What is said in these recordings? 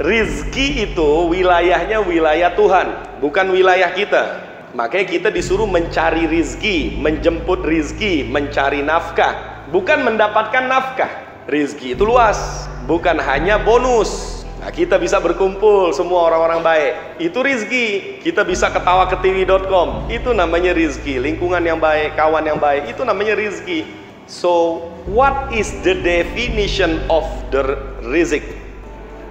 Rizki itu wilayahnya wilayah Tuhan, bukan wilayah kita. Makanya kita disuruh mencari rizki, menjemput rizki, mencari nafkah, bukan mendapatkan nafkah. Rizki itu luas, bukan hanya bonus. Nah, kita bisa berkumpul semua orang-orang baik. Itu rizki. Kita bisa ketawa ke tv.com. Itu namanya rizki. Lingkungan yang baik, kawan yang baik. Itu namanya rizki. So, what is the definition of the rizki?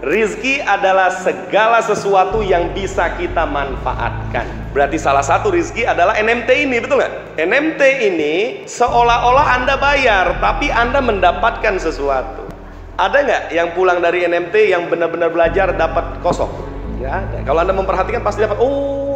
Rizki adalah segala sesuatu yang bisa kita manfaatkan. Berarti salah satu rizki adalah NMT ini, betul nggak? NMT ini seolah-olah Anda bayar, tapi Anda mendapatkan sesuatu. Ada nggak yang pulang dari NMT yang benar-benar belajar dapat kosong? Ya. Kalau Anda memperhatikan pasti dapat, oh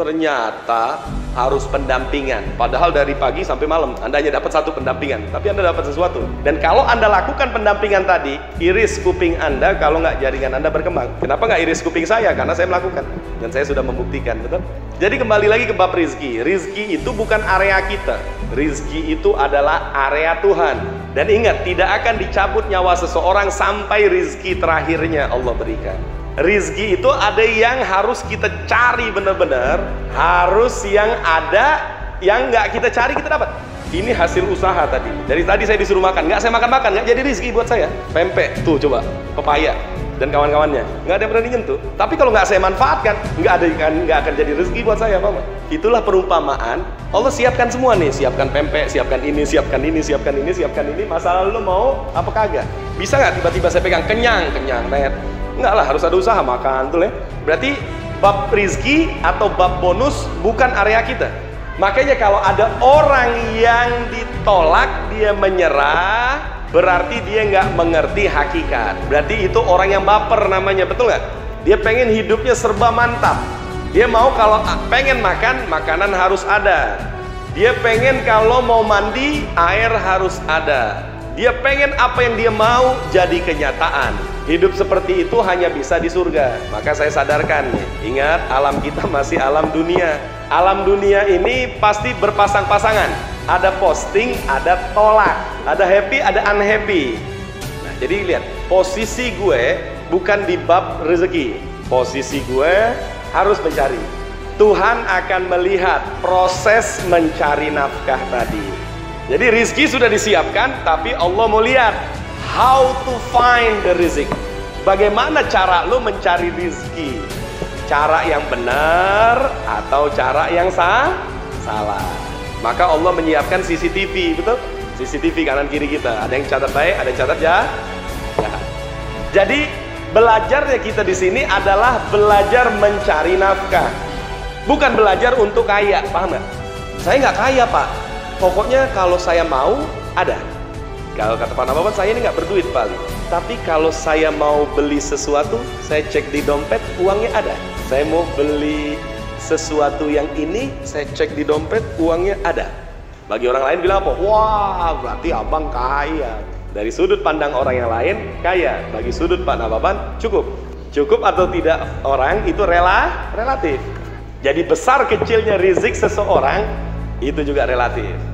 ternyata harus pendampingan. Padahal dari pagi sampai malam Anda hanya dapat satu pendampingan, tapi Anda dapat sesuatu. Dan kalau Anda lakukan pendampingan tadi, iris kuping Anda kalau nggak jaringan Anda berkembang. Kenapa nggak iris kuping saya? Karena saya melakukan dan saya sudah membuktikan, betul? Jadi kembali lagi ke bab rizki. Rizki itu bukan area kita. Rizki itu adalah area Tuhan. Dan ingat, tidak akan dicabut nyawa seseorang sampai rizki terakhirnya Allah berikan. Rizki itu ada yang harus kita cari benar-benar, harus yang ada yang nggak kita cari kita dapat. Ini hasil usaha tadi. Dari tadi saya disuruh makan, nggak saya makan-makan, nggak jadi rizki buat saya. Pempek, tuh coba, pepaya dan kawan-kawannya, nggak ada yang berani nyentuh. Tapi kalau nggak saya manfaatkan, nggak ada nggak akan jadi rezeki buat saya, Pak. Itulah perumpamaan. Allah siapkan semua nih, siapkan pempek, siapkan ini, siapkan ini, siapkan ini, siapkan ini. Masalah lu mau apa kagak? Bisa nggak tiba-tiba saya pegang kenyang, kenyang, net Enggak lah, harus ada usaha makan tuh ya. Berarti bab rizki atau bab bonus bukan area kita. Makanya kalau ada orang yang ditolak, dia menyerah, berarti dia nggak mengerti hakikat. Berarti itu orang yang baper namanya, betul nggak? Dia pengen hidupnya serba mantap. Dia mau kalau pengen makan, makanan harus ada. Dia pengen kalau mau mandi, air harus ada. Dia pengen apa yang dia mau jadi kenyataan. Hidup seperti itu hanya bisa di surga. Maka saya sadarkan, ingat alam kita masih alam dunia. Alam dunia ini pasti berpasang-pasangan. Ada posting, ada tolak, ada happy, ada unhappy. Nah, jadi lihat, posisi gue bukan di bab rezeki. Posisi gue harus mencari. Tuhan akan melihat proses mencari nafkah tadi. Jadi rizki sudah disiapkan, tapi Allah mau lihat how to find the rizki. Bagaimana cara lo mencari rizki? Cara yang benar atau cara yang sah? Salah. Maka Allah menyiapkan CCTV, betul? CCTV kanan kiri kita. Ada yang catat baik, ada yang catat ya. ya. Jadi belajarnya kita di sini adalah belajar mencari nafkah. Bukan belajar untuk kaya, paham nggak? Saya nggak kaya pak, Pokoknya kalau saya mau, ada. Kalau kata Pak Nabawan, saya ini nggak berduit paling. Tapi kalau saya mau beli sesuatu, saya cek di dompet, uangnya ada. Saya mau beli sesuatu yang ini, saya cek di dompet, uangnya ada. Bagi orang lain bilang apa? Wah, berarti abang kaya. Dari sudut pandang orang yang lain, kaya. Bagi sudut Pak Nababan, cukup. Cukup atau tidak orang itu rela, relatif. Jadi besar kecilnya rizik seseorang itu juga relatif.